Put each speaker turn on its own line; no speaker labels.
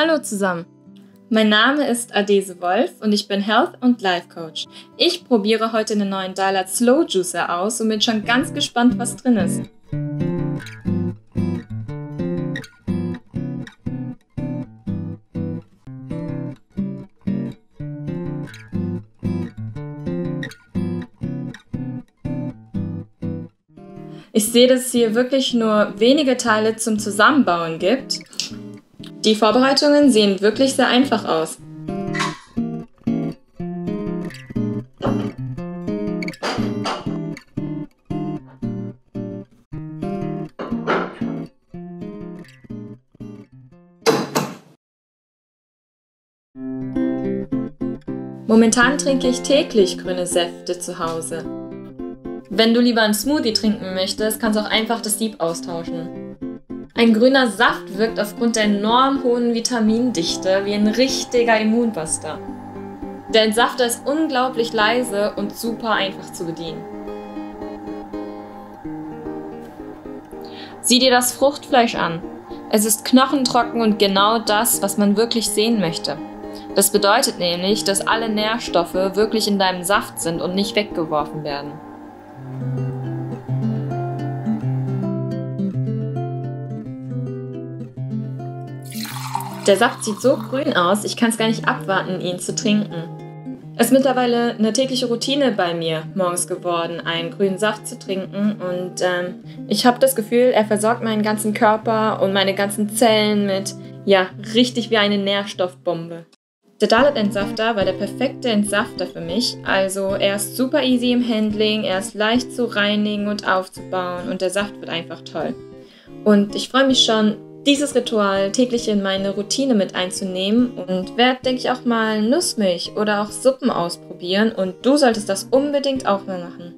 Hallo zusammen. Mein Name ist Adese Wolf und ich bin Health und Life Coach. Ich probiere heute einen neuen Dalat Slow Juicer aus und bin schon ganz gespannt, was drin ist. Ich sehe, dass es hier wirklich nur wenige Teile zum Zusammenbauen gibt. Die Vorbereitungen sehen wirklich sehr einfach aus. Momentan trinke ich täglich grüne Säfte zu Hause. Wenn du lieber einen Smoothie trinken möchtest, kannst du auch einfach das Sieb austauschen. Ein grüner Saft wirkt aufgrund der enorm hohen Vitamindichte wie ein richtiger Immunbuster. Der Entsafter ist unglaublich leise und super einfach zu bedienen. Sieh dir das Fruchtfleisch an. Es ist knochentrocken und genau das, was man wirklich sehen möchte. Das bedeutet nämlich, dass alle Nährstoffe wirklich in deinem Saft sind und nicht weggeworfen werden. Der Saft sieht so grün aus, ich kann es gar nicht abwarten, ihn zu trinken. Es ist mittlerweile eine tägliche Routine bei mir, morgens geworden, einen grünen Saft zu trinken. Und ähm, ich habe das Gefühl, er versorgt meinen ganzen Körper und meine ganzen Zellen mit, ja, richtig wie eine Nährstoffbombe. Der Dalit Entsafter war der perfekte Entsafter für mich. Also er ist super easy im Handling, er ist leicht zu reinigen und aufzubauen und der Saft wird einfach toll. Und ich freue mich schon, dieses Ritual täglich in meine Routine mit einzunehmen und werde, denke ich, auch mal Nussmilch oder auch Suppen ausprobieren und du solltest das unbedingt auch mal machen.